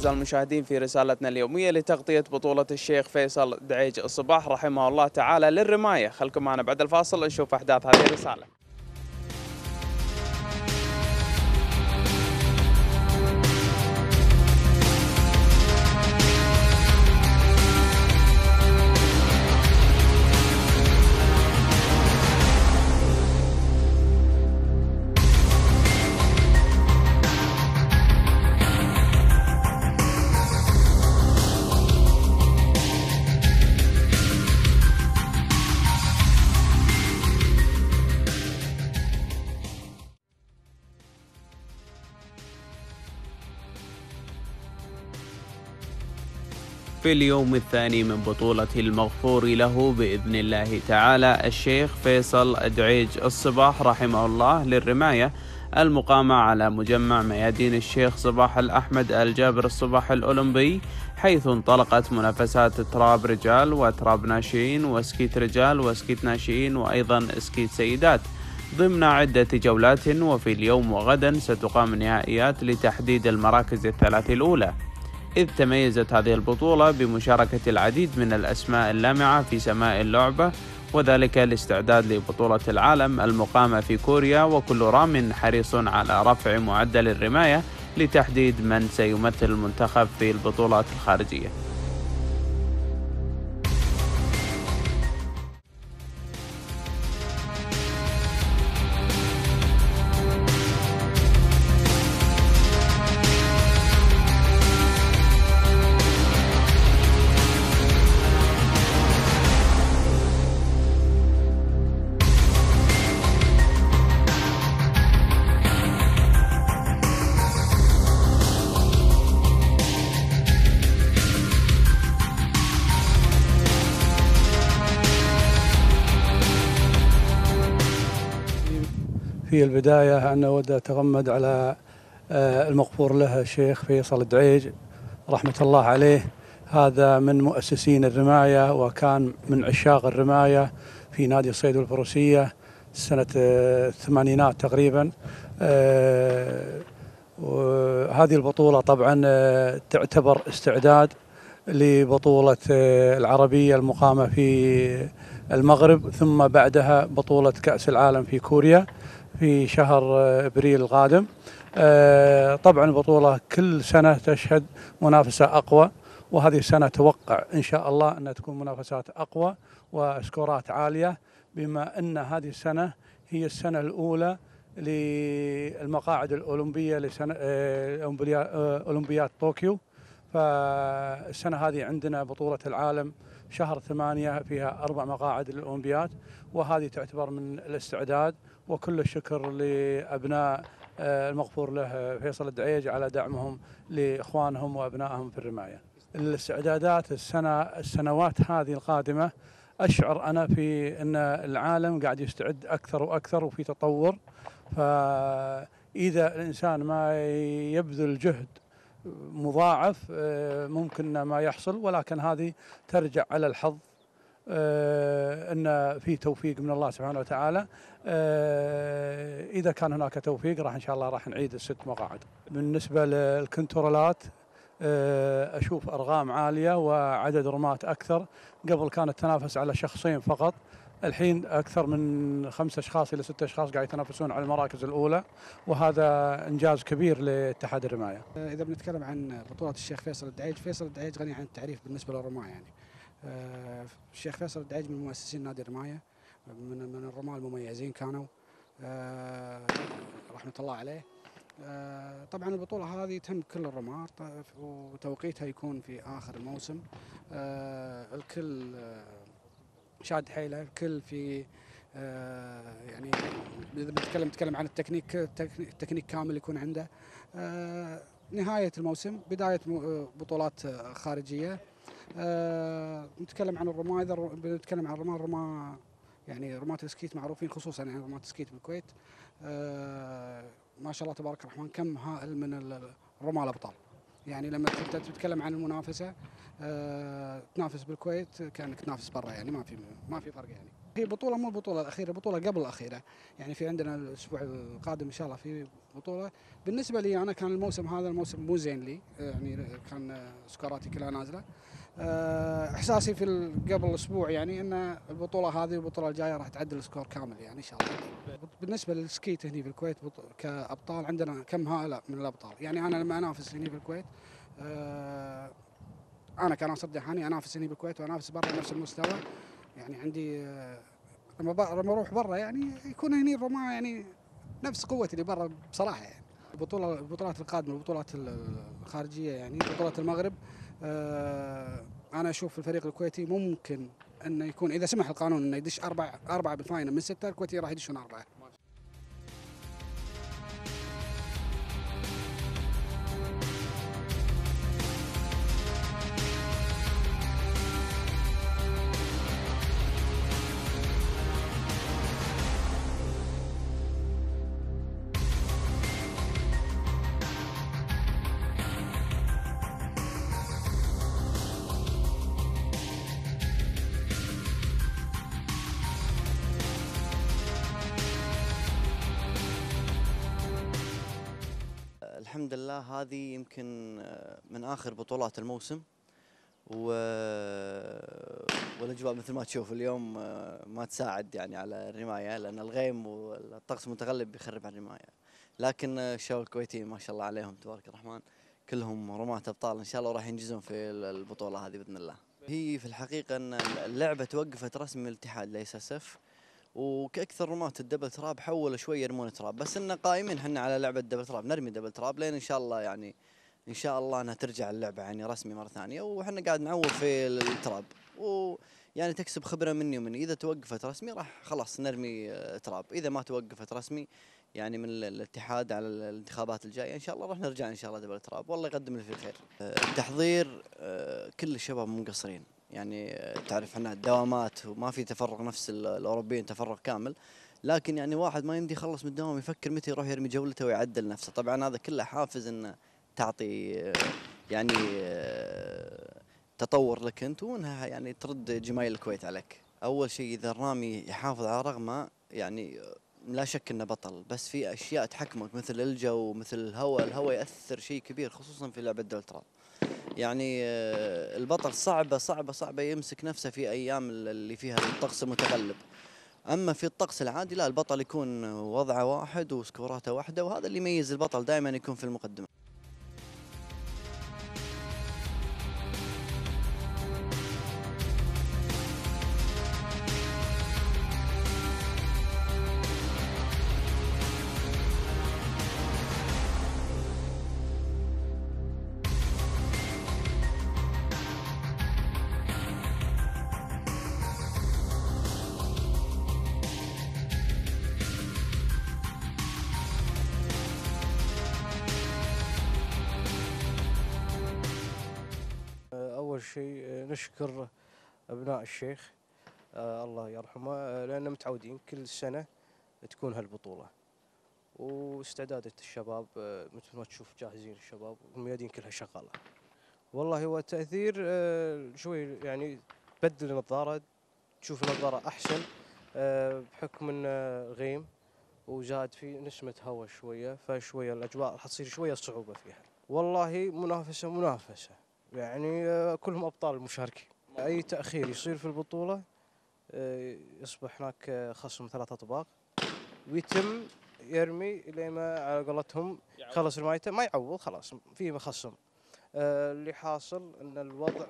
أعزائي المشاهدين في رسالتنا اليومية لتغطية بطولة الشيخ فيصل دعيج الصباح رحمه الله تعالى للرماية. خلكم معنا بعد الفاصل نشوف أحداث هذه الرسالة. في اليوم الثاني من بطولة المغفور له بإذن الله تعالى الشيخ فيصل الدعيج الصباح رحمه الله للرماية المقامة على مجمع ميادين الشيخ صباح الأحمد الجابر الصباح الأولمبي حيث انطلقت منافسات trap رجال و trap ناشئين و skeet رجال و skeet ناشئين وأيضا skeet سيدات. ضمن عدة جولات وفي اليوم وغدا ستقام النهائيات لتحديد المراكز الثلاث الأولى. إذ تميزت هذه البطولة بمشاركة العديد من الأسماء اللامعة في سماء اللعبة وذلك لاستعداد لبطولة العالم المقامة في كوريا وكل رام حريص على رفع معدل الرماية لتحديد من سيمثل المنتخب في البطولات الخارجية. في البداية أنا أود أتغمد على آه، المغفور له الشيخ فيصل الدعيج رحمة الله عليه. هذا من مؤسسين الرماية وكان من عشاق الرماية في نادي الصيد والفروسية سنة آه، الثمانينات تقريبا. آه، وهذه البطولة طبعا تعتبر استعداد لبطولة العربية المقامة في المغرب ثم بعدها بطولة كأس العالم في كوريا. في شهر أبريل القادم. آه، طبعا البطولة كل سنة تشهد منافسة أقوى وهذه السنة أتوقع إن شاء الله انها تكون منافسات أقوى وسكورات عالية بما أن هذه السنة هي السنة الأولى للمقاعد الأولمبية لسنة آه، أولمبيا- آه، اولمبياد طوكيو فالسنة هذه عندنا بطولة العالم شهر ثمانية فيها أربع مقاعد للأولمبياد وهذه تعتبر من الاستعداد وكل الشكر لأبناء آه، المغفور له فيصل الدعيج على دعمهم لإخوانهم وأبنائهم في الرماية. الاستعدادات السنة السنوات هذه القادمة أشعر أنا في أن العالم قاعد يستعد أكثر وأكثر وفي تطور. فإذا الإنسان ما يبذل جهد مضاعف آه، ممكن ما يحصل ولكن هذه ترجع على الحظ. إن في توفيق من الله سبحانه وتعالى. آه، إذا كان هناك توفيق راح إن شاء الله راح نعيد الست مقاعد. بالنسبة للكنترولات آه، أشوف أرقام عالية وعدد رمات أكثر. قبل كانت تنافس على شخصين فقط. الحين أكثر من خمسة أشخاص إلى ستة أشخاص قاعد يتنافسون على المراكز الأولى وهذا إنجاز كبير لاتحاد الرماية. إذا بنتكلم عن بطولة الشيخ فيصل الدعيج، فيصل الدعيج غني عن التعريف بالنسبة للرماة يعني. آه، الشيخ فيصل الدعيج من مؤسسين نادي الرماية من من الرماة المميزين كانوا آه، رحمة الله عليه. آه، طبعا البطولة هذه تهم كل الرماة وتوقيتها يكون في آخر الموسم. آه، الكل آه، شاد حيله، الكل في آه، يعني إذا بنتكلم نتكلم عن التكنيك التكنيك كامل يكون عنده. آه، نهاية الموسم آه، بطولات آه، خارجية آه، نتكلم عن الرماة. الر- بنتكلم عن الرماة الرماة يعني رماة ال skeet معروفين خصوصا يعني رماة ال skeet بالكويت. آه، ما شاء الله تبارك الرحمن كم هائل من ال- الرماة الأبطال. يعني لما أنت تتكلم عن المنافسة آه، تنافس بالكويت كأنك تنافس برا يعني ما في ما في فرق يعني. هي بطولة مو البطولة الأخيرة بطولة قبل الأخيرة. يعني في عندنا الأسبوع القادم إن شاء الله في بطولة. بالنسبة لي أنا كان الموسم هذا الموسم مو زين لي. يعني كان سكوراتي كلها نازلة. آه، إحساسي في قبل أسبوع يعني أن البطولة هذه والبطولة الجاية راح تعدل ال score كامل يعني إن شاء الله. بالنسبة لل skeet هنا في الكويت بط- كأبطال عندنا كم هائلة من الأبطال؟ يعني أنا لما أنافس هنا في الكويت آه، أنا كناصر دحاني أنافس هنا بالكويت وأنافس برا نفس المستوى. يعني عندي آه، لما لما أروح برا يعني يكون هني الرماة يعني نفس قوتي اللي برا بصراحة يعني. البطوله البطولات القادمة البطولات ال- الخارجية يعني بطولة المغرب أنا أشوف الفريق الكويتي ممكن أنه يكون إذا سمح القانون إنه يدش أربع أربعة بالفاينل من ستة الكويتي راح يدشون أربعة. الحمد لله هذه يمكن آه، من آخر بطولات الموسم. و... والأجواء مثل ما تشوف اليوم آه، ما تساعد يعني على الرماية لأن الغيم والطقس متغلب بيخرب على الرماية. لكن آه، الشباب الكويتيين ما شاء الله عليهم تبارك الرحمن كلهم رماة أبطال. إن شاء الله راح ينجزون في البطولة هذه بإذن الله. هي في الحقيقة إن اللعبة توقفت رسمي الاتحاد للاسف وكأكثر رماة ال double trap حولوا شوي يرمون trap. بس إن قائمين إحنا على لعبة double trap نرمي double trap لين إن شاء الله يعني إن شاء الله أنها ترجع اللعبة يعني رسمي مرة ثانية. وحنا قاعد نعور في التراب. ويعني تكسب خبرة مني ومني. إذا توقفت رسمي راح خلاص نرمي آه، تراب. إذا ما توقفت رسمي يعني من ال- الاتحاد على ال- الانتخابات الجاية إن شاء الله راح نرجع إن شاء الله دبل تراب. والله يقدم لي في الخير. آه، التحضير آه، كل الشباب مقصرين يعني تعرف إحنا الدوامات وما في تفرغ نفس ال- الأوروبيين تفرغ كامل. لكن يعني واحد ما يمدي يخلص من الدوام يفكر متى يروح يرمي جولته ويعدل نفسه. طبعا هذا كله حافز إنه تعطي يعني تطور لك أنت وإنها يعني ترد جمايل الكويت عليك. أول شيء إذا الرامي يحافظ على رغمه يعني لا شك إنه بطل. بس في أشياء تحكمك مثل الجو مثل الهواء. الهواء يأثر شيء كبير خصوصا في لعبة دولترا يعني آه، البطل صعبة صعبة صعبة يمسك نفسه في أيام اللي فيها الطقس متغلب. أما في الطقس العادي لا البطل يكون وضعه واحد وسكوراته واحدة وهذا اللي يميز البطل دائما يكون في المقدمة. شيء آه، نشكر أبناء الشيخ آه، الله يرحمه آه، لأن متعودين كل سنة تكون هالبطولة. واستعدادات الشباب مثل ما تشوف جاهزين الشباب والميادين كلها شغالة. والله هو آه، شوي يعني تبدل النظارة تشوف النظارة أحسن آه، بحكم أنه غيم وزاد في نسمة هواء شوية فشوية الأجواء راح تصير شوية صعوبة فيها. والله منافسة منافسة. يعني آه، كلهم أبطال مشاركين أي تأخير يصير في البطولة آه، يصبح هناك آه، خصم ثلاثة أطباق ويتم يرمي لين ما على قولتهم خلص رمايته ما يعوض خلاص في خصم اللي حاصل إن الوضع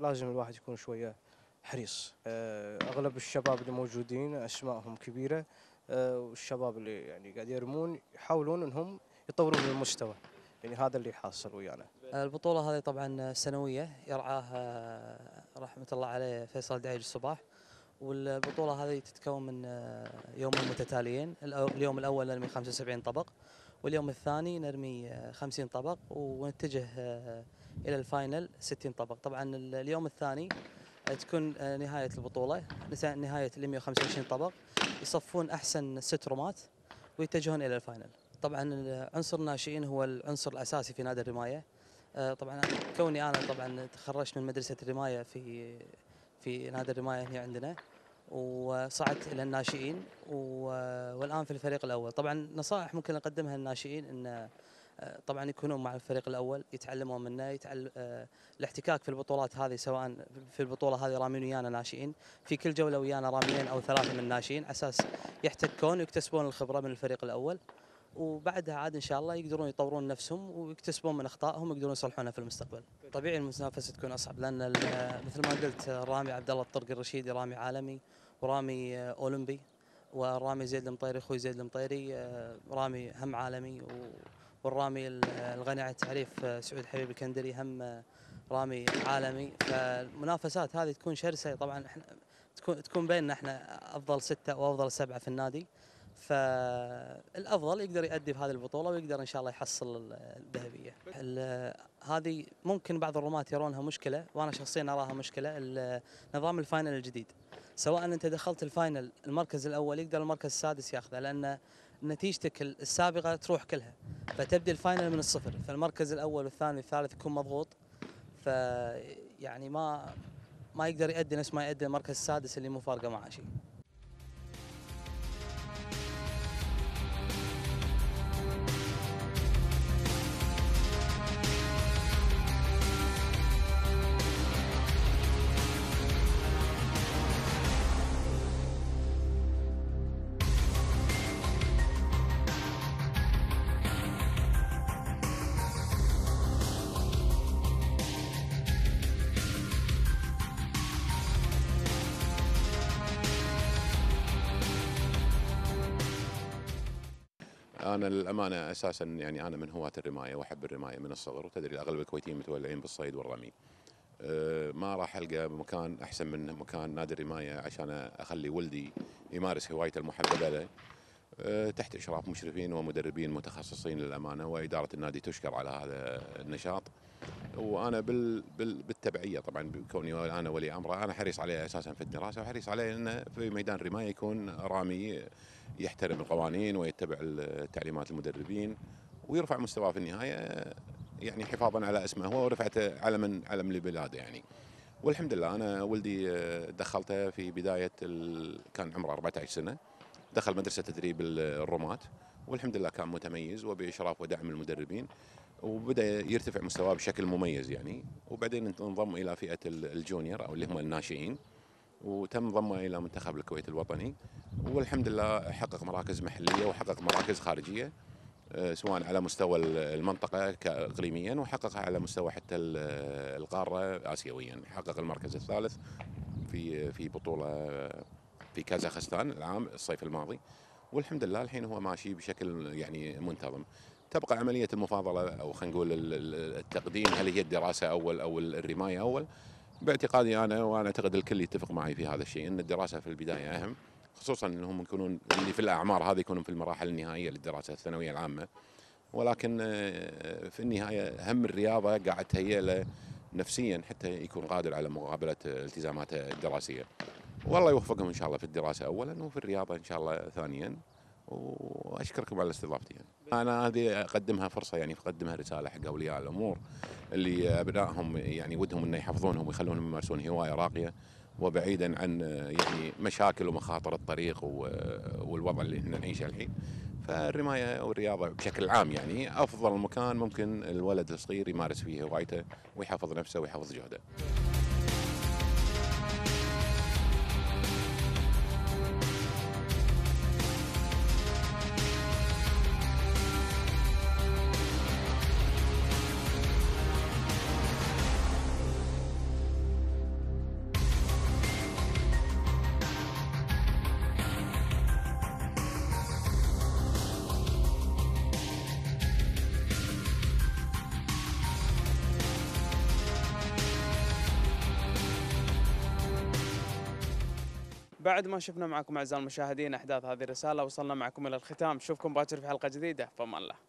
لازم الواحد يكون شوية حريص. أغلب الشباب اللي موجودين أسمائهم كبيرة والشباب اللي يعني قاعد يرمون يحاولون إنهم يطورون من المستوى. يعني هذا اللي حاصل ويانا. البطولة هذه طبعا سنوية يرعاها رحمة الله عليه فيصل دعيج الصباح. والبطولة هذه تتكون من آه، يومين متتاليين. اليوم الأول نرمي 75 طبق واليوم الثاني نرمي آه، 50 طبق ونتجه آه، إلى الفاينل 60 طبق. طبعا ال- اليوم الثاني آه، تكون آه، نهاية البطولة. نهاية ال 125 طبق. يصفون أحسن ست رمات ويتجهون إلى الفاينل. طبعا عنصر الناشئين هو العنصر الأساسي في نادي الرماية. آه، طبعا كوني أنا طبعا تخرجت من مدرسة الرماية في في نادي الرماية هنا عندنا وصعدت إلى الناشئين والآن في الفريق الأول. طبعا نصائح ممكن أقدمها للناشئين إن آه، طبعا يكونون مع الفريق الأول يتعلمون منه يتعل... آه، الاحتكاك في البطولات هذه سواء في البطولة هذه رامين ويانا ناشئين في كل جولة ويانا راميين أو ثلاثة من الناشئين على أساس يحتكون ويكتسبون الخبرة من الفريق الأول. وبعدها عاد إن شاء الله يقدرون يطورون نفسهم ويكتسبون من أخطائهم ويقدرون يصلحونها في المستقبل. طبيعي المنافسة تكون أصعب لأن مثل ما قلت رامي عبد الله الطرقي الرشيدي رامي عالمي ورامي أولمبي ورامي زيد المطيري أخوي زيد المطيري رامي هم عالمي والرامي ال- الغني عن التعريف سعود حبيب الكندري هم رامي عالمي. فالمنافسات هذه تكون شرسة. طبعا إحنا تكون تكون بيننا إحنا أفضل ستة وأفضل سبعة في النادي. فالأفضل يقدر يؤدي في هذه البطولة ويقدر إن شاء الله يحصل الذهبية. ال- هذه ممكن بعض الرماة يرونها مشكلة وأنا شخصيا أراها مشكلة نظام ال final الجديد. سواء أنت دخلت ال final المركز الأول يقدر المركز السادس ياخذه لأن نتيجتك السابقة تروح كلها فتبدي الفاينل من الصفر فالمركز الأول والثاني والثالث يكون مضغوط ف يعني ما ما يقدر يؤدي نفس ما يؤدي المركز السادس اللي مو فارقة معه شيء. أنا للأمانة أساسا يعني أنا من هواة الرماية وأحب الرماية من الصغر وتدري اغلب الكويتيين متولعين بالصيد والرمي. أه، ما راح ألقى مكان أحسن من مكان نادي الرماية عشان أخلي ولدي يمارس هوايته المحببة له تحت إشراف مشرفين ومدربين متخصصين للأمانة وإدارة النادي تشكر على هذا النشاط. وأنا بال بال بالتبعية طبعا بكوني أنا ولي امره أنا حريص عليه أساسا في الدراسة وحريص عليه إنه في ميدان الرمايه يكون رامي يحترم القوانين ويتبع تعليمات المدربين ويرفع مستواه في النهاية يعني حفاظا على اسمه. هو ورفعته علما علم لبلاده يعني. والحمد لله أنا ولدي دخلته في بداية ال... كان عمره 14 سنة. دخل مدرسة تدريب الرماة والحمد لله كان متميز وبإشراف ودعم المدربين وبدأ يرتفع مستواه بشكل مميز يعني. وبعدين انضم إلى فئة الجونيور أو اللي هم الناشئين وتم ضمه إلى منتخب الكويت الوطني. والحمد لله حقق مراكز محلية وحقق مراكز خارجية آه، سواء على مستوى المنطقة اقليميا وحققها على مستوى حتى ال- القارة اسيويا. حقق المركز الثالث في في بطولة في كازاخستان العام الصيف الماضي والحمد لله الحين هو ماشي بشكل يعني منتظم. تبقى عملية المفاضلة أو خلينا نقول ال- ال- التقديم هل هي الدراسة أول أو الرماية أول؟ باعتقادي أنا وأنا اعتقد الكل يتفق معي في هذا الشيء إن الدراسة في البداية أهم خصوصا إنهم يكونون اللي في الأعمار هذه يكونون في المراحل النهائية للدراسة الثانوية العامة. ولكن آه، في النهاية هم الرياضة قاعد تهيئ له نفسيا حتى يكون قادر على مقابلة التزاماته الدراسية. والله يوفقهم إن شاء الله في الدراسة اولا وفي الرياضة إن شاء الله ثانيا وأشكركم على استضافتي يعني. أنا هذه أقدمها فرصة يعني أقدمها رسالة حق أولياء الأمور اللي أبنائهم يعني ودهم إنه يحفظونهم ويخلونهم يمارسون هواية راقية وبعيدا عن يعني مشاكل ومخاطر الطريق والوضع اللي إحنا نعيشه الحين فالرماية والرياضة بشكل عام يعني أفضل مكان ممكن الولد الصغير يمارس فيه هوايته ويحفظ نفسه ويحفظ جهده. بعد ما شفنا معكم أعزائي المشاهدين أحداث هذه الرسالة وصلنا معكم إلى الختام. نشوفكم باكر في حلقة جديدة. فما الله.